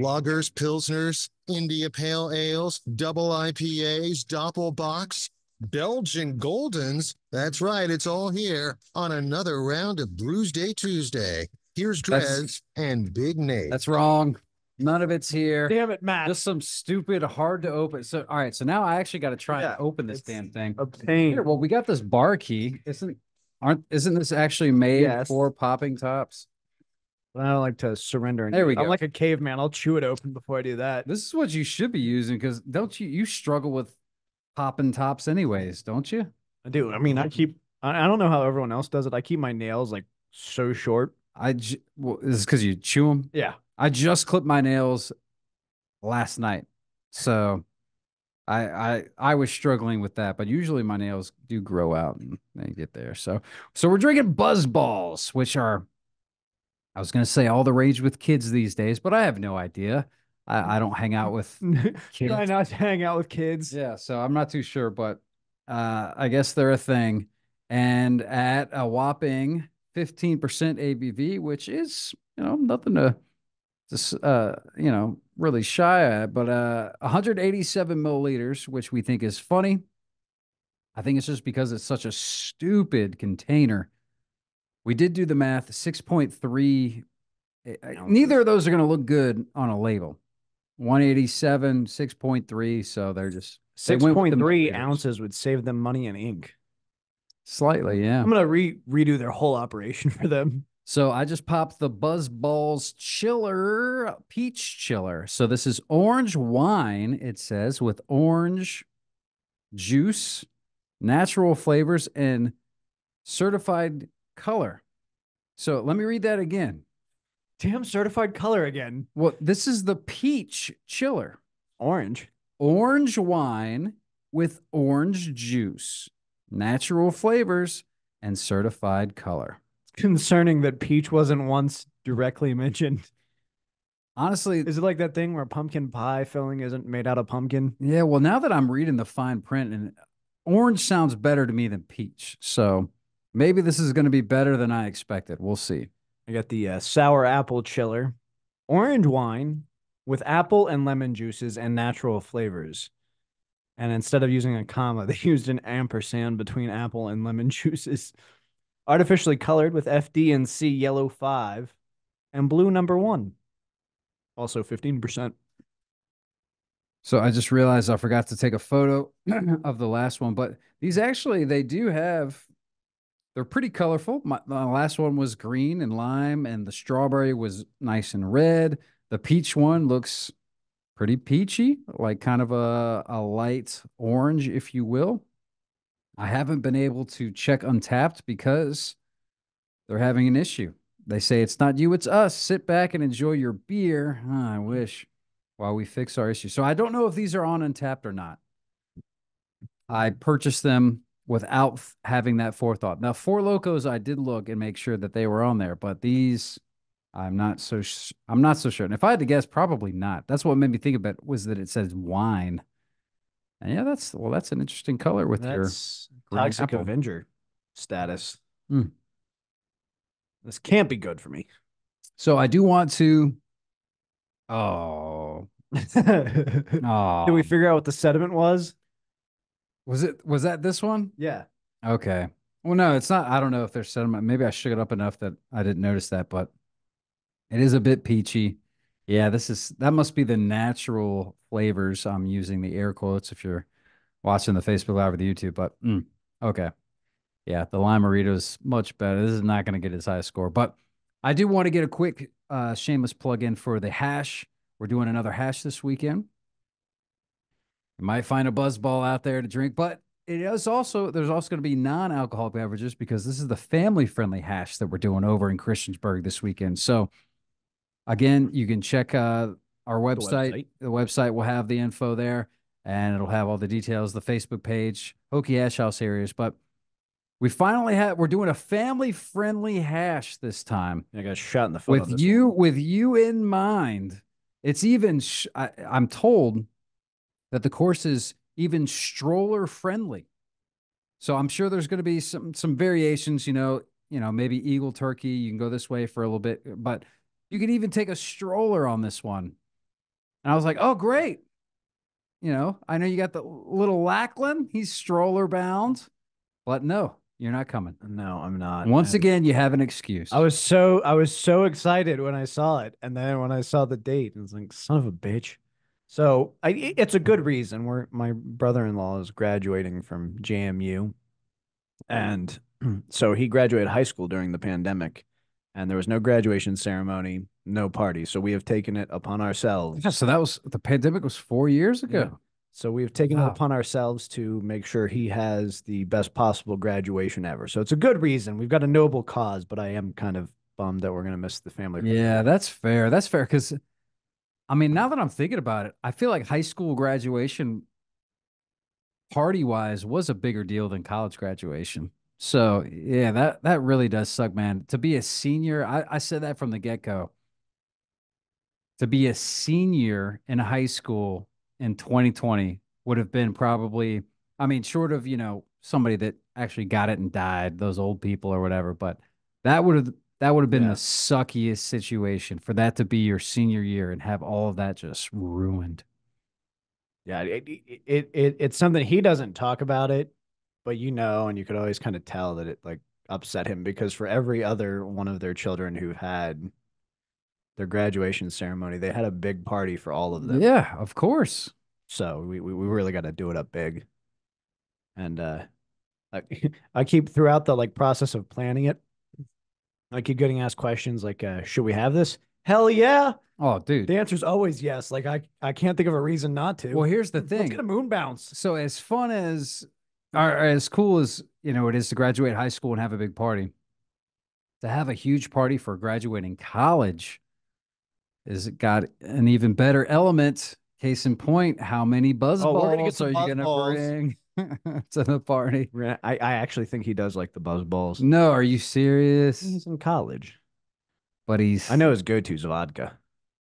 Lagers, Pilsners, India Pale Ales, Double IPAs, Doppelbocks, Belgian Goldens. That's right, it's all here on another round of Brewsday Tuesday. Here's That's- DreZ and Big Nate. That's wrong. None of it's here. Damn it, Matt. Just some stupid, hard to open. So, all right. So now I actually got to try Yeah, and open this it's damn thing. a pain. Here, well, we got this bar key. Isn't aren't isn't this actually made Yes. for popping tops? I don't like to surrender. There we go. I'm like a caveman. I'll chew it open before I do that. This is what you should be using because don't you you struggle with popping tops anyways, don't you? I do. I mean, I keep. I, I don't know how everyone else does it. I keep my nails like so short. I j- well, this is because you chew them. Yeah. I just clipped my nails last night, so I I I was struggling with that. But usually my nails do grow out and they get there. So so we're drinking Buzz Balls, which are I was gonna say all the rage with kids these days, but I have no idea. I, I don't hang out with kids. Try not to hang out with kids. Yeah, so I'm not too sure, but uh, I guess they're a thing. And at a whopping 15% ABV, which is, you know, nothing to, to s- uh, you know, really shy at, but uh, 187 milliliters, which we think is funny. I think it's just because it's such a stupid container. We did do the math 6.3. eh, eh, Neither of those are going to look good on a label. 187, 6.3. So they're just they Six went with point the three milliliters. ounces would save them money in ink. Slightly, yeah. I'm gonna re redo their whole operation for them. So I just popped the Buzz Balls Chiller Peach Chiller. So this is orange wine, it says, with orange juice, natural flavors, and certified color. So let me read that again. Damn certified color again. Well, this is the peach chiller. Orange. Orange wine with orange juice, natural flavors, and certified color. It's Concerning that peach wasn't once directly mentioned. Honestly, Is it like that thing where pumpkin pie filling isn't made out of pumpkin? Yeah, well, now that I'm reading the fine print, and orange sounds better to me than peach. So maybe this is going to be better than I expected. We'll see. I got the uh, sour apple chiller, orange wine with apple and lemon juices and natural flavors. And instead of using a comma, they used an ampersand between apple and lemon juices. Artificially colored with FD and C yellow 5 and blue number 1. Also 15%. So I just realized I forgot to take a photo of the last one, but these actually they do have. They're pretty colorful. My, my last one was green and lime, and the strawberry was nice and red. The peach one looks pretty peachy, like kind of a, a light orange, if you will. I haven't been able to check Untappd because they're having an issue. They say it's not you, it's us. Sit back and enjoy your beer. Ah, I wish while we fix our issue. So I don't know if these are on Untappd or not. I purchased them without having that forethought. Now, Four Locos, I did look and make sure that they were on there, but these, I'm not so. Sh- I'm not so sure. And if I had to guess, probably not. That's what made me think about it, was that it says wine. And yeah, that's well, that's an interesting color with your. That's green Toxic apple. Avenger status. Hmm. This can't be good for me. So I do want to. Oh, oh. Did we figure out what the sediment was? Was it? Was that this one? Yeah. Okay. Well, no, it's not. I don't know if there's sediment. Maybe I shook it up enough that I didn't notice that, but it is a bit peachy. Yeah, this is that must be the natural flavors. I'm using the air quotes if you're watching the Facebook Live or the YouTube, but mm, okay. Yeah, the Limerito is much better. This is not going to get as high a score, but I do want to get a quick uh, shameless plug in for the hash. We're doing another hash this weekend. You might find a buzz ball out there to drink, but it is also there's also going to be non-alcoholic beverages because this is the family-friendly hash that we're doing over in Christiansburg this weekend. So again, you can check uh, our website. website. The website will have the info there, and it'll have all the details. The Facebook page, Hokie Hash House Harriers, but we finally have we're doing a family-friendly hash this time I got shot in the foot. with you with you in mind it's even sh- I, i'm told that the course is even stroller friendly so i'm sure there's going to be some some variations you know you know maybe eagle turkey you can go this way for a little bit but you can even take a stroller on this one And I was like, oh, great. You know, I know you got the little Lackland. He's stroller bound, but no, you're not coming. No, I'm not. Once again, you have an excuse. I was so I was so excited when I saw it, and then when I saw the date, I was like, "Son of a bitch." So I, it's a good reason. Where my brother-in-law is graduating from JMU, and so he graduated high school during the pandemic, and there was no graduation ceremony, no party. So we have taken it upon ourselves. Yeah, so that was the pandemic was four years ago. Yeah. So we've taken Wow. it upon ourselves to make sure he has the best possible graduation ever. So it's a good reason. We've got a noble cause, but I am kind of bummed that we're gonna miss the family. Yeah, that's fair. That's fair. Because, I mean, now that I'm thinking about it, I feel like high school graduation, party wise, was a bigger deal than college graduation. So yeah, that that really does suck, man. To be a senior, I, I said that from the get go. To be a senior in high school in 2020 would have been probably, I mean, short of you know somebody that actually got it and died, those old people or whatever, but that would have that would have been Yeah. the suckiest situation for that to be your senior year and have all of that just ruined. Yeah, it, it, it, it it's something he doesn't talk about it, but you know, and you could always kind of tell that it like upset him because for every other one of their children who had their graduation ceremony, they had a big party for all of them. Yeah, of course. So we we, we really got to do it up big. And uh I, I keep throughout the like process of planning it, I keep getting asked questions like, uh, should we have this? Hell yeah. Oh, dude. The answer is always yes. Like I I can't think of a reason not to. Well, here's the Let's thing. get a moon bounce. So as fun as or as cool as you know it is to graduate high school and have a big party, to have a huge party for graduating college is got an even better element. Case in point, how many buzz Oh, we're gonna get balls are you gonna balls. bring to the party? I, I actually think he does like the buzz balls. No, are you serious? He's in college. But he's I know his go-to is vodka.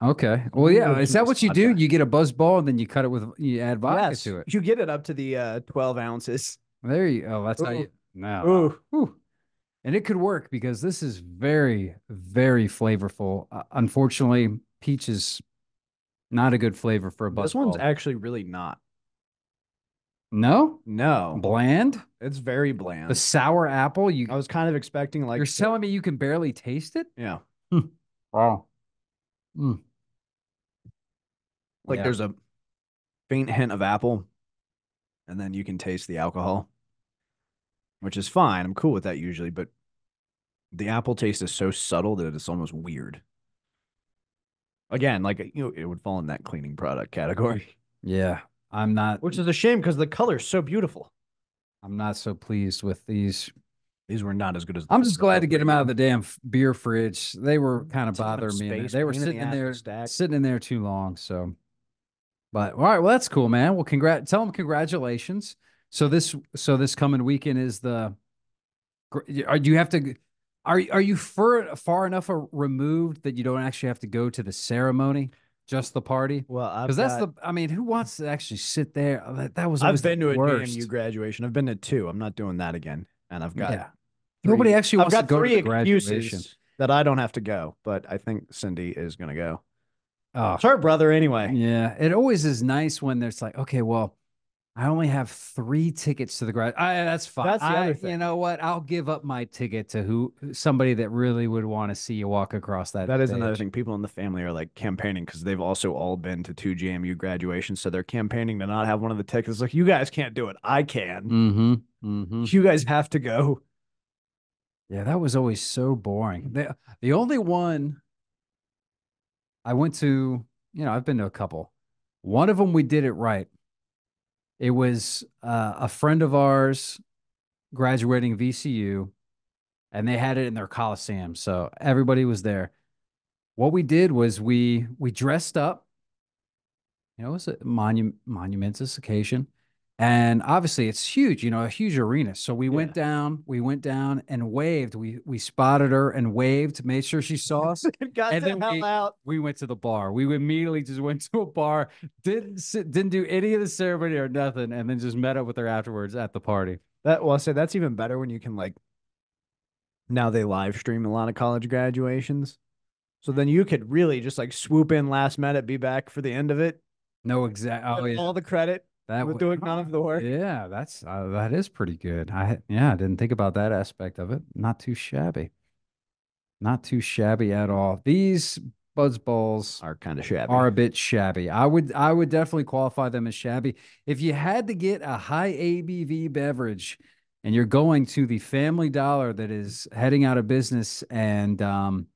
Okay. Well, yeah. Is that what you do? You get a buzz ball and then you cut it with you add vodka Yes, to it. You get it up to the uh, 12 ounces. There you go. That's how Ooh. you no. Ooh. And it could work because this is very, very flavorful. Uh, unfortunately, peach is not a good flavor for a buzz This one's ball. actually really not. No No, bland. it's very bland. The sour apple. You I was kind of expecting like you're the- telling me you can barely taste it? yeah, Wow. Mm. like Yeah. there's a faint hint of apple, and then you can taste the alcohol, which is fine. I'm cool with that usually, but the apple taste is so subtle that it's almost weird. Again, like you know, it would fall in that cleaning product category, Yeah. I'm not. which is a shame because the color's so beautiful. I'm not so pleased with these These were not as good as. I'm just glad to get them out of the damn beer fridge. They were kind of It's a lot of bothering me. They were pain in the sitting in there, stack. sitting in there too long. So, but all right, well, that's cool, man. Well, congrat, tell them congratulations. So this, so this coming weekend is the. Are do you have to? Are are you far far enough removed that you don't actually have to go to the ceremony, just the party? Well, Because that's the. I mean, who wants to actually sit there? Uh, That, that was. I've always the been to a worst. JMU graduation. I've been to two. I'm not doing that again. And I've got Yeah. Nobody three- actually I've wants to got go three the graduation. excuses that I don't have to go, but I think Cindy is going to go. Oh, It's her brother anyway. Yeah, it always is nice when there's like, okay, well, I only have three tickets to the grad. I, that's fine. That's the I- other You know what? I'll give up my ticket to who somebody that really would want to see you walk across that. That is another thing. People in the family are like campaigning because they've also all been to two JMU graduations. So they're campaigning to not have one of the tickets. Like, you guys can't do it. I can. Mm-hmm. Mm-hmm. You guys have to go. Yeah, that was always so boring. The the only one I went to, you know, I've been to a couple. One of them we did it right. It was uh, a friend of ours graduating VCU, and they had it in their Coliseum, so everybody was there. What we did was we we dressed up. You know, it was a monu- monumentous occasion. And obviously it's huge, you know, a huge arena. So we went down, we went down and waved. We we spotted her and waved, made sure she saw us. Got And the then hell we- out. we went to the bar. We immediately just went to a bar, didn't sit, didn't do any of the ceremony or nothing, and then just met up with her afterwards at the party. That well, I say that's even better when you can like. Now they live stream a lot of college graduations, So then you could really just like swoop in last minute, be back for the end of it. No exact. Oh yeah, All the credit that with would- doing none of the work. Yeah, that's uh, that is pretty good. I yeah, I didn't think about that aspect of it. Not too shabby. Not too shabby at all. These Buzz Balls Are kind of shabby. are a bit shabby. I would I would definitely qualify them as shabby. If you had to get a high ABV beverage and you're going to the Family Dollar that is heading out of business and um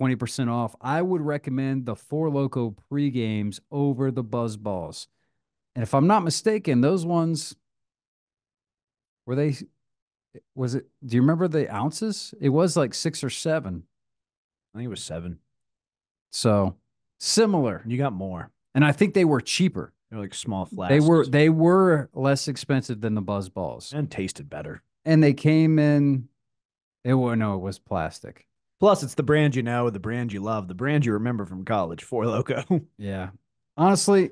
20% off, I would recommend the Four Loco pre-games over the Buzz Balls. And if I'm not mistaken, those ones were they was it do you remember the ounces? It was like 6 or 7. I think it was seven. So, similar. You got more. And I think they were cheaper. They're like small flasks. They were they were less expensive than the Buzz Balls, and tasted better. and they came in. It was no, it was plastic. Plus, it's the brand you know, the brand you love, the brand you remember from college. Four Loco. Yeah, honestly,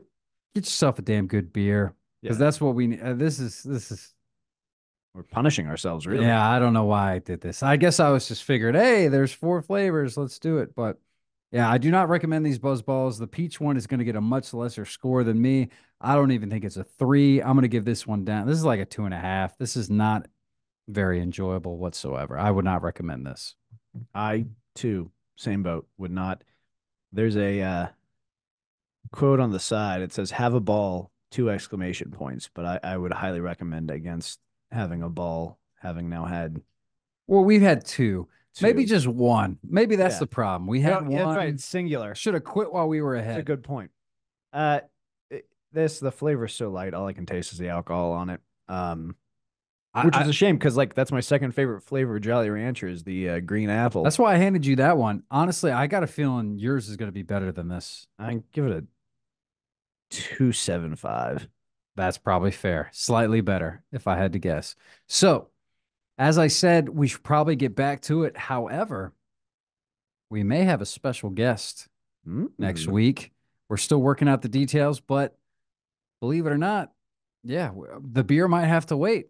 get yourself a damn good beer because Yeah. that's what we. need. Uh, this is this is. We're punishing ourselves, really. Yeah, I don't know why I did this. I guess I was just figured, hey, there's four flavors, let's do it. But yeah, I do not recommend these Buzz Balls. The peach one is going to get a much lesser score than me. I don't even think it's a three. I'm going to give this one down. This is like a two and a half. This is not very enjoyable whatsoever. I would not recommend this. I too, same boat, would not. There's a uh, quote on the side. It says, "Have a ball!" Two exclamation points. But I, I would highly recommend against having a ball. Having now had Well, we've had two, maybe just one. Maybe that's Yeah. the problem. We had yeah, that's one. right, singular. Should have quit while we were That's ahead. a good point. Uh, it- this the flavor's so light. All I can taste is the alcohol on it. Um, which I- is a shame because like that's my second favorite flavor of Jolly Rancher is the uh, green apple. that's why I handed you that one. Honestly, I got a feeling yours is going to be better than this. I give it a two seven five. That's probably fair. Slightly better, if I had to guess. So, as I said, we should probably get back to it. However, we may have a special guest next Mm. week. We're still working out the details, but believe it or not, yeah, the beer might have to wait.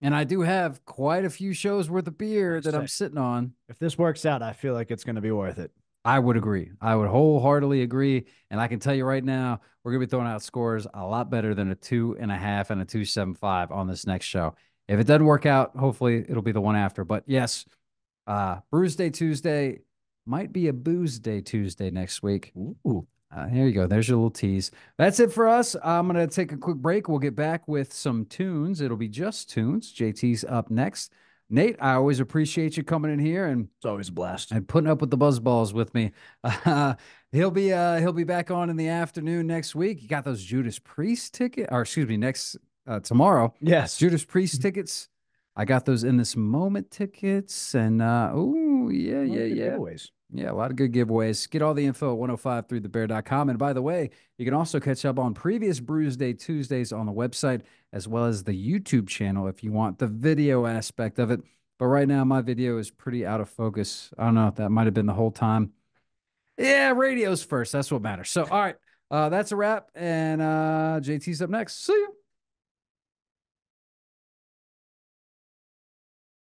And I do have quite a few shows worth of beer that I'm sitting on. If this works out, I feel like it's going to be worth it. I would agree. I would wholeheartedly agree. And I can tell you right now, we're gonna be throwing out scores a lot better than a two and a half and a two seven five on this next show. If it doesn't work out, hopefully it'll be the one after. But yes, uh Brewsday Tuesday might be a booze day Tuesday next week. Ooh. Uh, here you go. There's your little tease. That's it for us. I'm going to take a quick break. We'll get back with some tunes. It'll be just tunes. JT's up next. Nate, I always appreciate you coming in here and It's always a blast. and putting up with the buzz balls with me. Uh, he'll be uh, he'll be back on in the afternoon next week. You got those Judas Priest ticket, or excuse me, next uh, tomorrow. Yes. Judas Priest tickets. I got those in this moment tickets, and uh, oh yeah, yeah, yeah. Giveaways. Yeah, a lot of good giveaways. Get all the info at 1053thebear.com. And by the way, you can also catch up on previous Brewsday Tuesdays on the website as well as the YouTube channel if you want the video aspect of it. But right now, my video is pretty out of focus. I don't know if that might have been the whole time. Yeah, radio's first. That's what matters. So, all right, uh, that's a wrap. And uh, JT's up next. See you.